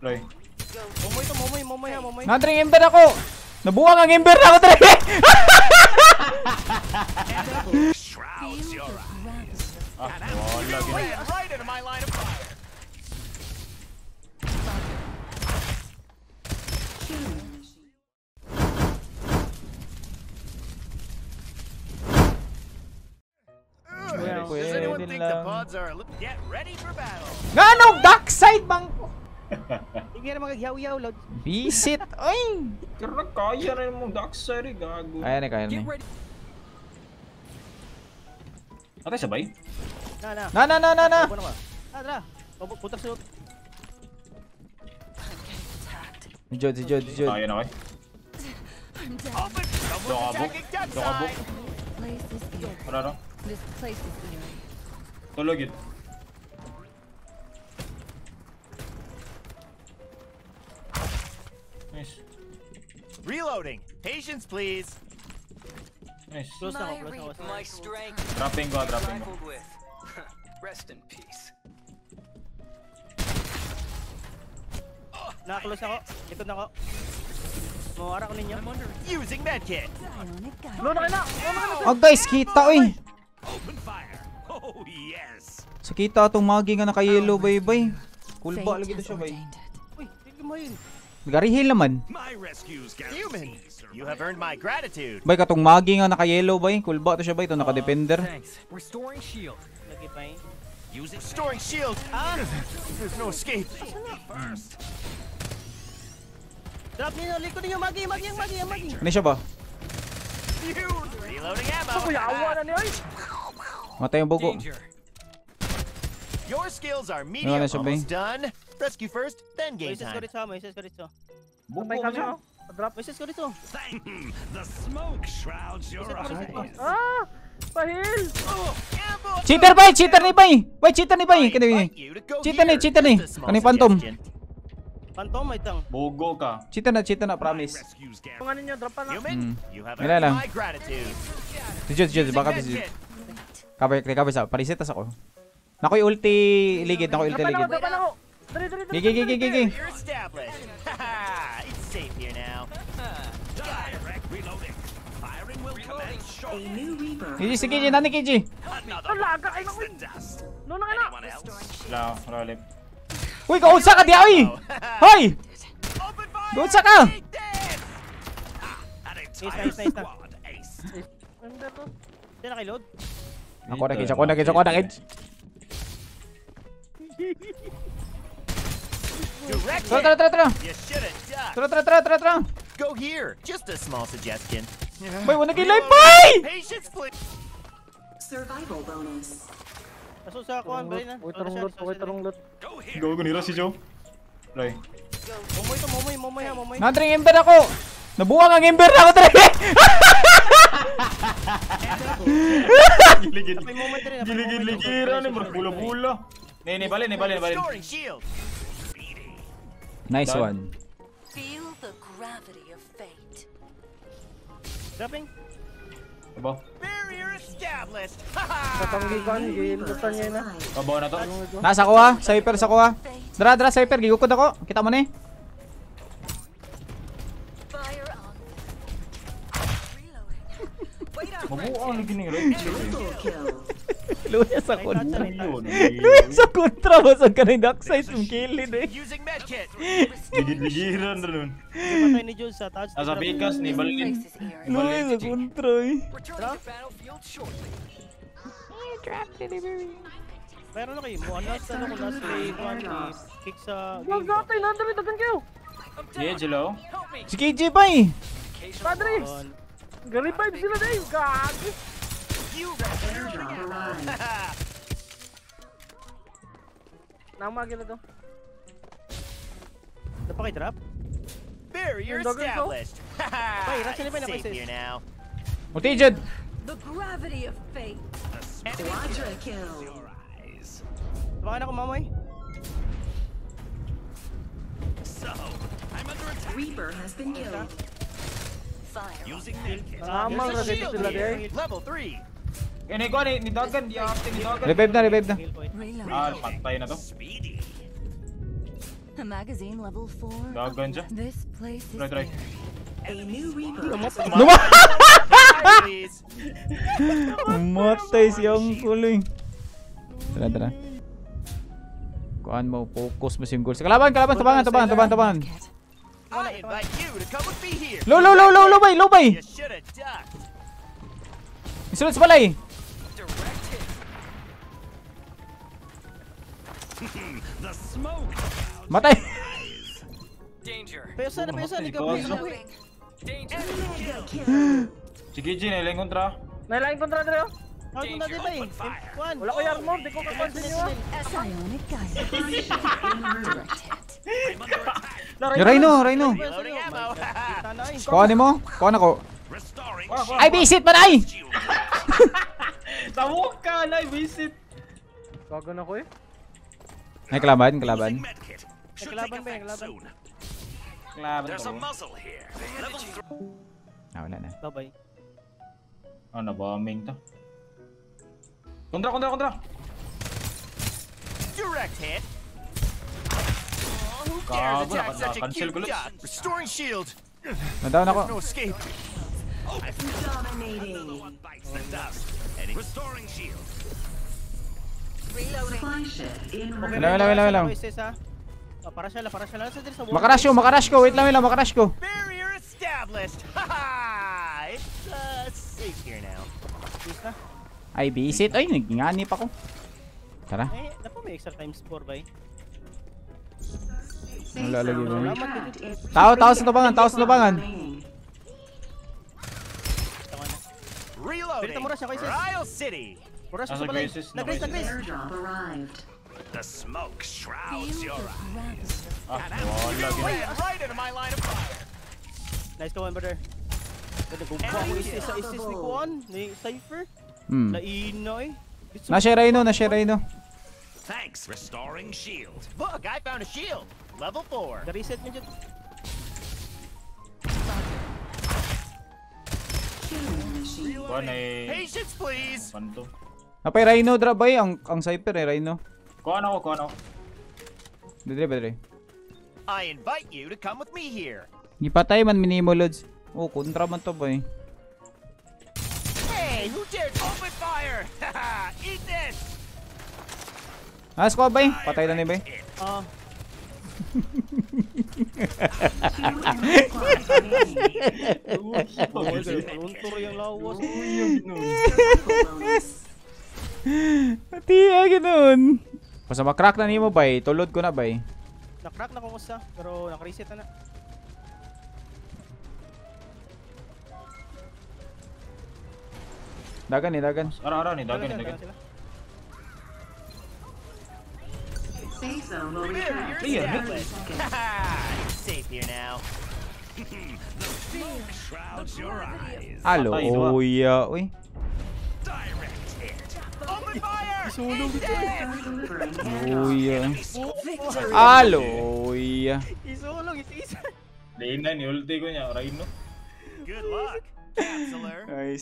Roy. Momoy to, momoy, momoy ha, momoy. Nandring ember ako! Nabuwang ang ember na ako, eyes. Ah, wala gina. Pwede think the lang. Get ready for battle. Ngano, dark side bang? Hindi na mag-yaw-yaw, load. Visit! Ay! Kaya na yung dark side, eh, gago. Kaya na, kaya na. Ate, sabay? Na, na. Na, na, na, na, na! Ah, tara. Putak sa... Si Jod, si Jod, si Jod. Kaya na! Someone's Dokabok. Dokabok. Para no? Tulog yun. Nice. Reloading. Patience, please. Nice. Close na ako, close na ako. My strength Dropping ko, dropping with. Rest in peace. Nakaklose ako. Likod na ako. Mawara ko ninyo. Using medkit. Load na na! Na na! Oh guys, kita oy! Open fire. Oh, yes. So kita atong magi nga naka-yellow bay bay. Cool ba lagi to has siya bay. Uy, tignan mo yun. Garihil naman. Human, you have earned my gratitude. Bay katong magi nga naka-yellow bay. Cool ba to siya bay to naka-defender. Thanks. Restoring shield. Lagi pa yun. Using storing shield. Ah, there's no escape. First. Drop niyo, likod niyo, magi, magi, magi, magi. Ano siya ba? Reloading ammo. Kuya, awa na niyo, ay! Matay yung bugo. Danger. Your skills are Ano medium. bay? Almost done. Rescue first, then game Moises ko time. dito, Moises ko dito. Patay ko kami, siya. oh. Drop, Moises ko dito. the smoke shrouds your eyes. Ah! Pahil! Oh. Cheater bay, cheater ni bay. Bay cheater ni bay. I Kini invite you to go Cheater ni, cheater ni. Kani phantom. Phantom, may tang. Bugo ka. Cheater na, cheater na, promise. Kung ano niyo, drop pa Mm. you have Wala lang. my gratitude. Si Jod, si Jod, Using baka si Jod. medkit. Kabay, kabay sa, parisetas ako. Nakoy ulti ligid, nakoy ulti Drop pa na ako, ligid. drop pa na ako. Dali, dali, dali. Gigi, gigi, gigi. You're established. It's safe here now. Direct reloading. Firing will commence shortly. Gigi, sige, Gigi, nani Gigi. Another laga kayo, bites the dust. Load na? Wala, wala lip. Uy, kaunsa ka di oy. Hoy! Open fire! Doon sa ka! Nice. squad ace. Ganda to. Hindi. Ako na Gigi, ako na Gigi, ako na Gigi. Tara, tara, tara, tara. Tara, tara, tara, tara, tara. Go here. Just a small suggestion. Bay, wala kay life, bay! Patience, please. Survival bonus. Kaso sa kuhan, bali na. Huwag tarong lot, huwag tarong here. Gago nira si Joe. Roy. Momoy to, momoy, momoy ha, momoy. Nandring ember ako. Nabuwang ang ember na ako, Dre. Giligid. May moment rin. may Giligid moment. ligira ni bro. Bula-bula. Ne, ne, balin, ne, balin. Storing shield. Nice Done. one. Feel the gravity of fate. Dropping. Diba? Barrier established. Tatanggigan, gilutan niya na. Babaw na to. Nasa ko ha, Cyper sa ko ha. Dra, dra, Cyper, gigukod ako. Kita mo ni. Mabuang. Triple kill. Luya sa. Yun. Luya sa kontra mo sa kanay dark side ng kilid eh. Ligid-ligiran na nun. Ni Jules sa. Nasa bikas ni Balin. Luya sa kontra eh. To battlefield shortly. Pero kayo, mo last ano ko last play one is kick sa game ko. natin, nandun dagan kayo. Yeah, Jello. Si KJ pa eh. Occasional Padre! loss. Yun. Ga-revive sila Dave, arrived. Namagi na to. Drop? Barrier established. Wait, nasa safe sis. here now. Utijed. The gravity of fate. Quadra kill. Baka na ako mamoy. So, I'm under attack. Reaper has been killed. Using medkit. Namang There's a na dito sila here. Dave. Level 3. Eh, ni ko, ni, ni Dagan. Di acting ni Dagan. Revive na, revive na. Ah, patay na to. A magazine level 4. Dagan siya. This place is Right, right. A new reaper. Numa! Please. Umatay si Uncle eh. Tara, tara. Kuhaan mo, focus mo si yung goals. Kalaban, kalaban, tabangan, tabangan, tabangan, tabangan. I invite you to come with me here. Low, low, low, low, low, bay, low, bay! You should have ducked. Isunod sa balay! Direct hit. The smoke. Matay! Danger. Pesa na pesa, ni Ikaw. Asa? Danger. Sige, Jin, ilang kontra. Nailaing kontra dito. Ako na di ba eh. Wala ko yung armor, di ko kapansin nyo ah. Psionic guidance. Rhino, Rhino. Na eh. Kuhaan mo? Restoring Wah, wah. Ay, visit man ay! shield. Tawag ka na, visit. Gago na ko eh. May kalaban, kalaban. Should Kalaban ba, kalaban? Level three. Ah, wala na. Bye-bye. Ah, na-bombing to. Kontra, kontra, kontra. Direct hit. Gago, dares attack naka- such a naka-cancel cute ko lang. Restoring shield. Nadown ako. No escape. Dominating. Restoring shield. Okay, Wala, wala, wala, wala. Ah, para siya lang, para siya lang. Sa sa wall. Makarash ko, makarash ko. Wait lang, wait lang, makarash ko. Barrier established. Haha. It's uh safe here now. Na. Ay, visit. Ay, nagingani pa ko. Tara. Eh, napo may extra times 4 ba eh? Ang lalagay mo. Tao, tao sa tabangan, tao sa tabangan. Reloading. Dito mo rush ako, Isis. Ryle City. Nasa sa balay. Nag-raise, nag-raise. The smoke shrouds your eyes. Ah, wala. right into my line of fire. Nice ka, one brother. Ganda, gumpa ko is isa is ni Kuan, ni Cypher. Hmm. Laino eh. Na-share Rhino, na-share Rhino. Thanks. Restoring shield. Look, I found a shield. Level 4. Ga-reset mo dyan. Na eh. Patience, please. Panto. Napay Rhino, drop bay. Ang, ang Cypher eh, Rhino. Kuha na ako, kuha na ako. Bedre, bedre. I invite you to come with me here. Gipatay man minimo loads. Oh, kontra man to boy. Hey, who dared open fire? Eat this. Ah, squad bay. Patay na ni. Ah, Two enemy ah, ganun. Basta makrack na nimo bay. Tulod ko na bay. Na-crack na kumusta, pero naka-reset na na. Dagan eh, dagan. Ara-ara ni, dagan ni, Dagan zone will return. Barrier Clear. established. Haha, it's safe here now. the smoke shrouds your eyes. Alo, Patay, diba? uya. Uy. Direct hit. Open fire. Eat this. Delivering Uya. victory. Alo, uya. Isulong, isa-isa. Lane na ni ulti ko niya, Rhino. Good luck, counselor. Ay,